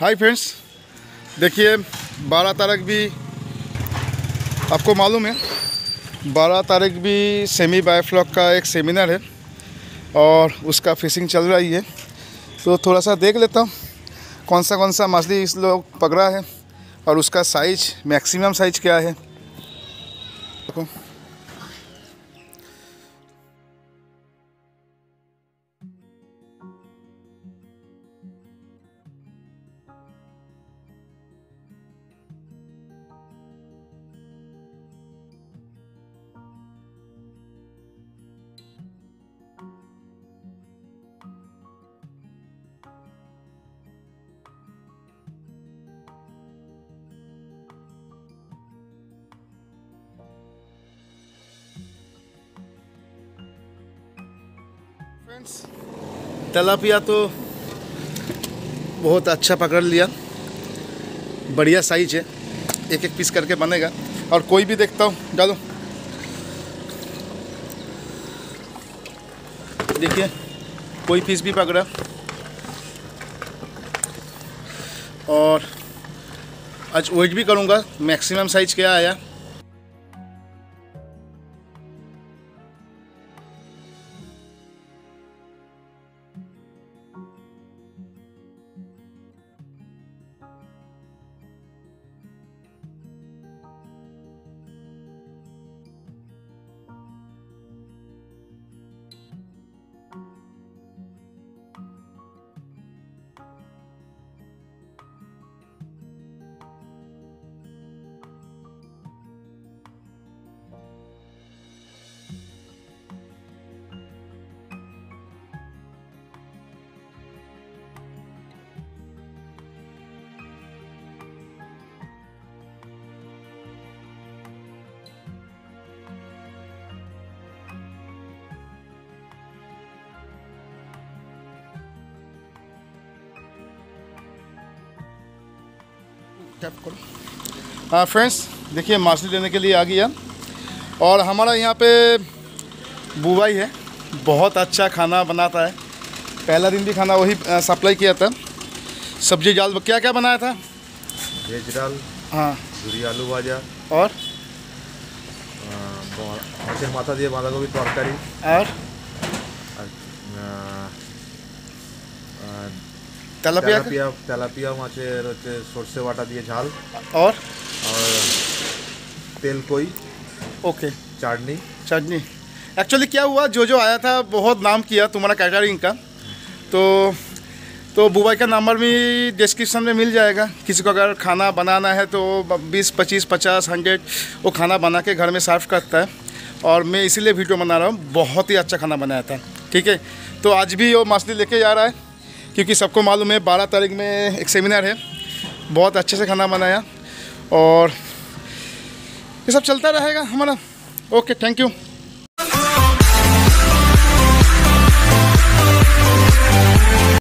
Hi friends देखिए, बारह तारीख भी आपको मालूम है, बारह तारीख भी सेमी बायोफ्लॉक का एक सेमिनार है और उसका फिशिंग चल रही है तो थोड़ा सा देख लेता हूँ कौन सा कौन सा मछली इस लोग पकड़ा है और उसका साइज़ मैक्सिमम साइज़ क्या है। फ्रेंड्स तलापिया तो बहुत अच्छा पकड़ लिया। बढ़िया साइज़ है। एक एक पीस करके बनेगा। और कोई भी देखता हूँ, डालो। देखिए, कोई पीस भी पकड़ा। और आज वेट भी करूँगा। मैक्सिमम साइज़ क्या आया? टैप करो हाँ फ्रेंड्स देखिए मछली लेने के लिए आ गया और हमारा यहाँ पे बुआई है बहुत अच्छा खाना बनाता है पहला दिन भी खाना वही अ, सप्लाई किया था सब्जी जाल क्या क्या बनाया था ভেজ ডাল हाँ ঝুরি আলু ভাজা और আহ, ব- মাছের মাথা দিয়ে বাঁধাকপির তরকারি और আর আহ, আর তেলাপিয়া का? তেলাপিয়া তেলাপিয়া মাছের হচ্ছে সর্ষে বাটা দিয়ে ঝাল और আর তেল কই ओके চাটনি चटनी एक्चुअली क्या हुआ जो जो आया था बहुत नाम किया तुम्हारा कैटरिंग का तो तो बुबाई का नंबर भी डिस्क्रिप्शन में मिल जाएगा किसी को अगर खाना बनाना है तो बीस पच्चीस पचास हंड्रेड वो खाना बना के घर में सर्व करता है और मैं इसीलिए वीडियो बना रहा हूँ बहुत ही अच्छा खाना बनाया था ठीक है तो आज भी वो मछली लेके जा रहा है क्योंकि सबको मालूम है, बारह तारीख में एक सेमिनार है। बहुत अच्छे से खाना बनाया और ये सब चलता रहेगा हमारा। Okay thank you